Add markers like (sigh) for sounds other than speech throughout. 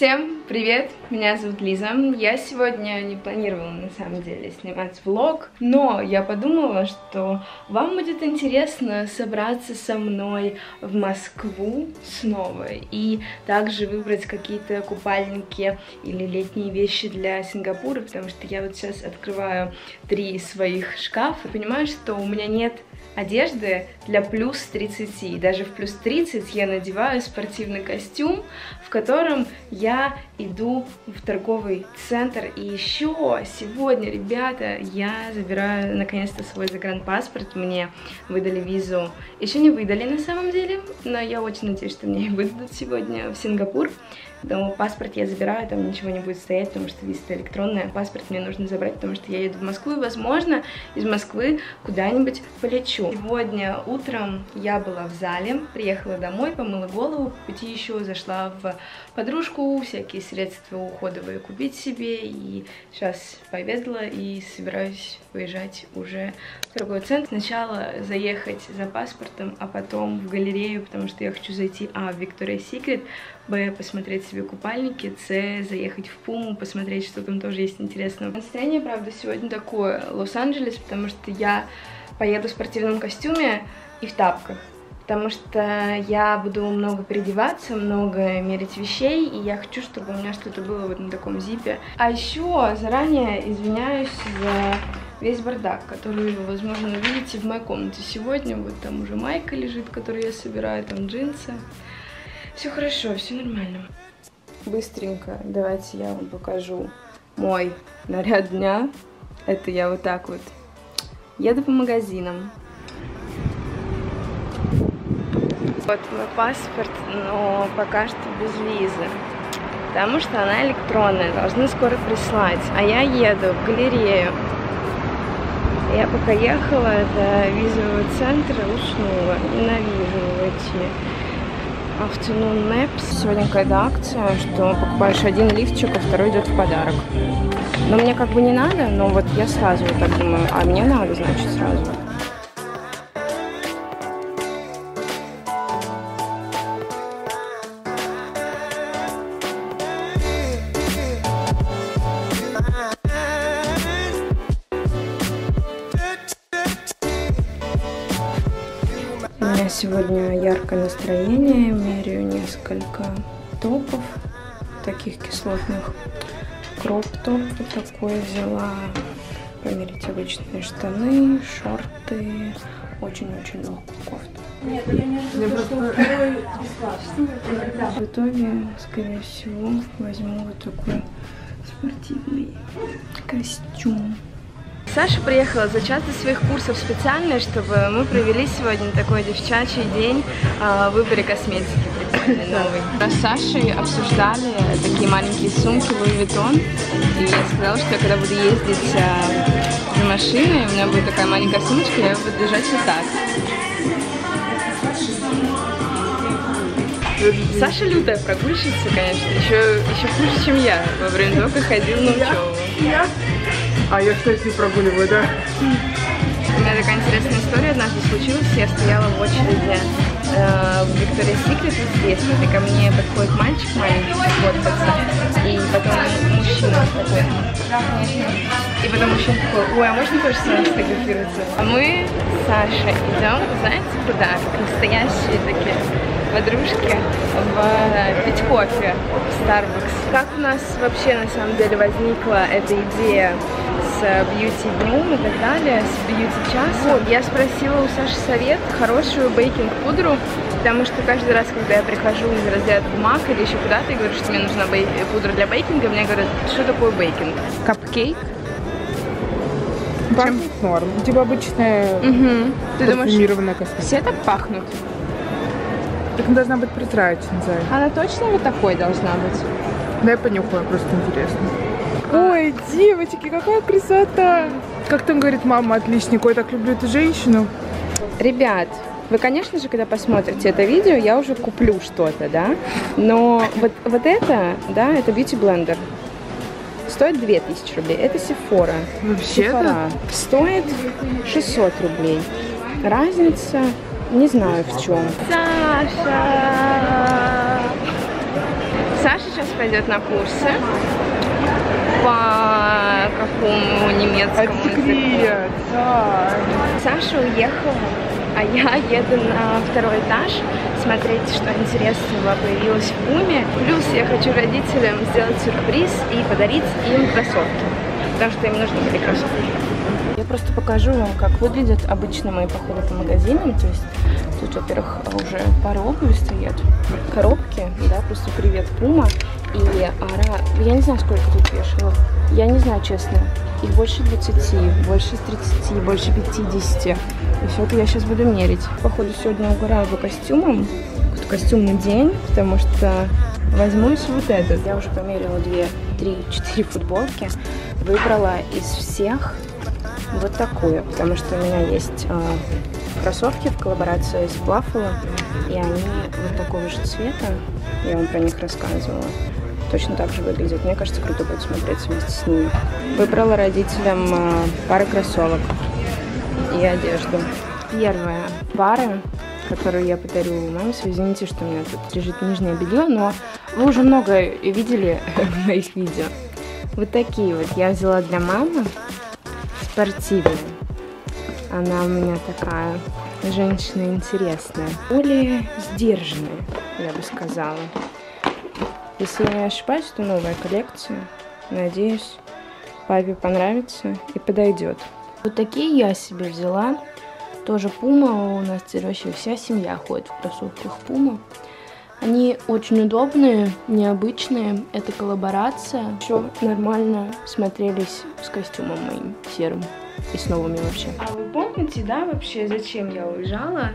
Всем привет, меня зовут Лиза. Я сегодня не планировала на самом деле снимать влог, но я подумала, что вам будет интересно собраться со мной в Москву снова и также выбрать какие-то купальники или летние вещи для Сингапура, потому что я вот сейчас открываю три своих шкафа и понимаю, что у меня нет одежды для плюс 30. И даже в плюс 30 я надеваю спортивный костюм, в котором я иду в торговый центр. И еще сегодня, ребята, я забираю наконец-то свой загранпаспорт. Мне выдали визу. Еще не выдали на самом деле, но я очень надеюсь, что мне (laughs) выдадут сегодня в Сингапур. Но паспорт я забираю, там ничего не будет стоять, потому что виза электронная. Паспорт мне нужно забрать, потому что я еду в Москву, и, возможно, из Москвы куда-нибудь полечу. Сегодня утром я была в зале, приехала домой, помыла голову, по пути еще зашла в подружку, всякие средства уходовые купить себе, и сейчас пообедала и собираюсь выезжать уже в торговый центр. Сначала заехать за паспортом, а потом в галерею, потому что я хочу зайти, а, в Victoria's Secret, б, посмотреть себе купальники, с, заехать в Пуму, посмотреть, что там тоже есть интересного. Настроение, правда, сегодня такое Лос-Анджелес, потому что я поеду в спортивном костюме и в тапках потому что я буду много переодеваться, много мерить вещей, и я хочу, чтобы у меня что-то было вот на таком зипе. А еще заранее извиняюсь за весь бардак, который вы, возможно, увидите в моей комнате сегодня. Вот там уже майка лежит, которую я собираю, там джинсы. Все хорошо, все нормально. Быстренько давайте я вам покажу мой наряд дня. Это я вот так вот еду по магазинам. Вот мой паспорт, но пока что без визы. Потому что она электронная, должны скоро прислать. А я еду в галерею. Я пока ехала до визового центра, уснула. Ненавижу эти afternoon maps. Сегодня какая-то акция, что покупаешь один лифчик, а второй идет в подарок. Но мне как бы не надо, но вот я сразу так думаю, а мне надо, значит, сразу. Сегодня яркое настроение, меряю несколько топов, таких кислотных. Кроп-топ вот такой взяла, померить обычные штаны, шорты, очень-очень легкую кофту. Нет, я не ожидала, В итоге, скорее всего, возьму вот такой спортивный костюм. Саша приехала за час до своих курсов специально, чтобы мы провели сегодня такой девчачий день в выборе косметики новый. Мы с Сашей обсуждали такие маленькие сумки Louis Vuitton, и я сказала, что я когда буду ездить за машиной, у меня будет такая маленькая сумочка, я буду держать вот так. Саша лютая прогульщица, конечно, еще, еще хуже, чем я. Во время того, как ходил на учебу. А я, кстати, прогуливаю, да? У меня такая интересная история однажды случилась. Я стояла в очереди э, в Secret вот здесь. И ко мне подходит мальчик маленький фоткаться. И потом мужчина такой, И потом мужчина такой, ой, а можно тоже с вами сфотографироваться? А мы с Сашей идем, знаете куда? Как настоящие такие подружки в пить кофе в Starbucks. Как у нас вообще на самом деле возникла эта идея бьюти-днем и так далее, с бьюти-часом? Я спросила у Саши совет, хорошую бейкинг-пудру, потому что каждый раз, когда я прихожу из разряда бумаг или еще куда-то и говорю, что мне нужна пудра для бейкинга, мне говорят, что такое бейкинг? Капкейк? Пахнет норм. Типа обычная угу. Ты думаешь, косметика. Все так пахнут? Так она должна быть прозрачной. Она точно вот такой должна быть? Дай понюхаю, просто интересно. Ой, девочки, какая красота! Как там говорит мама, отличник, ой, так люблю эту женщину. Ребят, вы, конечно же, когда посмотрите это видео, я уже куплю что-то, да? Но вот, вот это, да, это Beauty Blender. Стоит 2000 рублей. Это Sephora. Вообще-то? Стоит 600 рублей. Разница не знаю в чем. Саша! Саша сейчас пойдет на курсы какому немецкому языку. Да. Саша уехала, а я (laughs) еду на второй этаж смотреть, что интересного появилось в Пуме. Плюс я хочу родителям сделать сюрприз и подарить им кроссовки, потому что им нужны были кроссовки. Я просто покажу вам, как выглядят обычно мои походы по магазинам. То есть тут, во-первых, уже пара обуви стоят, коробки, да, просто привет Пума. И ара, я не знаю, сколько тут вешалок. Я не знаю, честно. Их больше 20, больше 30, больше 50. И все это я сейчас буду мерить. Походу, сегодня угораю по костюмам. Костюмный день, потому что возьмусь вот этот. Я уже померила 2, 3, 4 футболки. Выбрала из всех вот такую, потому что у меня есть э, кроссовки в коллаборации с Buffalo, и они вот такого же цвета. Я вам про них рассказывала точно так же выглядит. Мне кажется, круто будет смотреться вместе с ними. Выбрала родителям э, пары кроссовок и одежду. Первая пара, которую я подарю маме, извините, что у меня тут лежит нижнее белье, но вы уже много видели в (laughs) моих видео. Вот такие вот я взяла для мамы, спортивные. Она у меня такая женщина интересная, более сдержанная, я бы сказала. Если я не ошибаюсь, это новая коллекция. Надеюсь, папе понравится и подойдет. Вот такие я себе взяла. Тоже Пума. У нас теперь вообще вся семья ходит в кроссовках Пума. Они очень удобные, необычные. Это коллаборация. Все нормально смотрелись с костюмом моим серым и с новыми вообще. А вы помните, да, вообще, зачем я уезжала?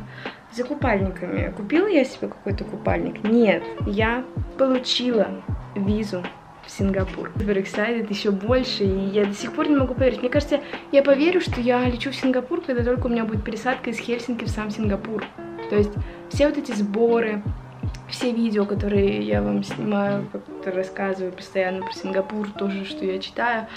За купальниками. Купила я себе какой-то купальник? Нет, я получила визу в Сингапур. Супер excited еще больше, и я до сих пор не могу поверить. Мне кажется, я поверю, что я лечу в Сингапур, когда только у меня будет пересадка из Хельсинки в сам Сингапур. То есть все вот эти сборы, все видео, которые я вам снимаю, рассказываю постоянно про Сингапур, тоже, что я читаю,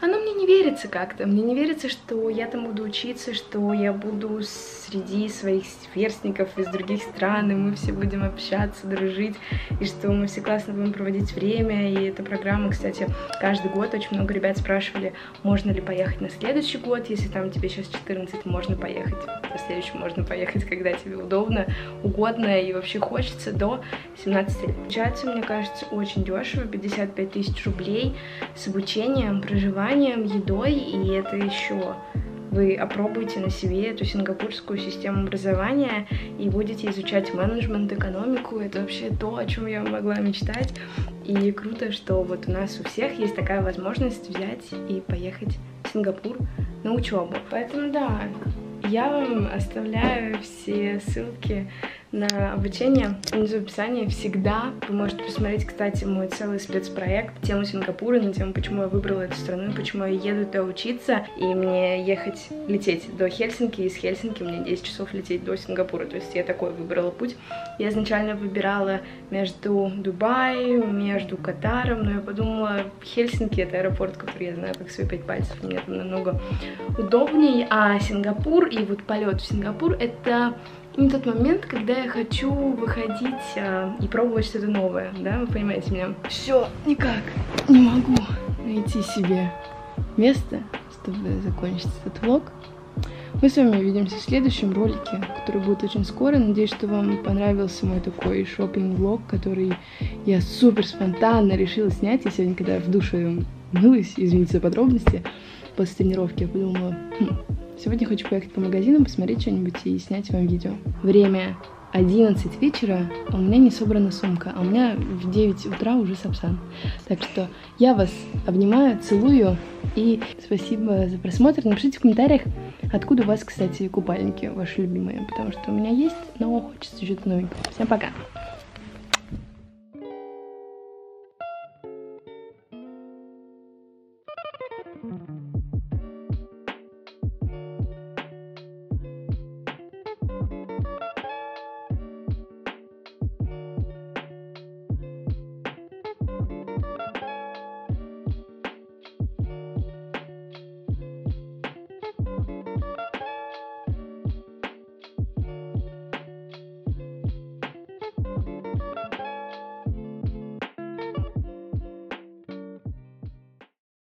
оно мне не верится как-то. Мне не верится, что я там буду учиться, что я буду среди своих сверстников из других стран, и мы все будем общаться, дружить, и что мы все классно будем проводить время. И эта программа, кстати, каждый год очень много ребят спрашивали, можно ли поехать на следующий год, если там тебе сейчас 14, можно поехать. На следующий можно поехать, когда тебе удобно, угодно и вообще хочется до 17 лет. Получается, мне кажется, очень дешево, 55 тысяч рублей с обучением, проживанием, питанием, едой, и это еще вы опробуете на себе эту сингапурскую систему образования и будете изучать менеджмент, экономику. Это вообще то, о чем я могла мечтать. И круто, что вот у нас у всех есть такая возможность взять и поехать в Сингапур на учебу. Поэтому да, я вам оставляю все ссылки на обучение. Внизу в описании всегда. Вы можете посмотреть, кстати, мой целый спецпроект, тему Сингапура, на тему, почему я выбрала эту страну, почему я еду туда учиться, и мне ехать, лететь до Хельсинки, и из Хельсинки мне 10 часов лететь до Сингапура, то есть я такой выбрала путь. Я изначально выбирала между Дубаем, между Катаром, но я подумала, Хельсинки это аэропорт, который я знаю как свои пять пальцев, мне там намного удобнее, а Сингапур и вот полет в Сингапур это не тот момент, когда я хочу выходить а, и пробовать что-то новое, да, вы понимаете меня? Все, никак не могу найти себе место, чтобы закончить этот влог. Мы с вами увидимся в следующем ролике, который будет очень скоро. Надеюсь, что вам понравился мой такой шопинг-влог, который я супер спонтанно решила снять. Я сегодня, когда в душе мылась, извините за подробности, после тренировки, я подумала, хм, Сегодня хочу поехать по магазинам, посмотреть что-нибудь и снять вам видео. Время 11 вечера, у меня не собрана сумка, а у меня в 9 утра уже сапсан. Так что я вас обнимаю, целую и спасибо за просмотр. Напишите в комментариях, откуда у вас, кстати, купальники ваши любимые, потому что у меня есть, но хочется что-то новенького. Всем пока!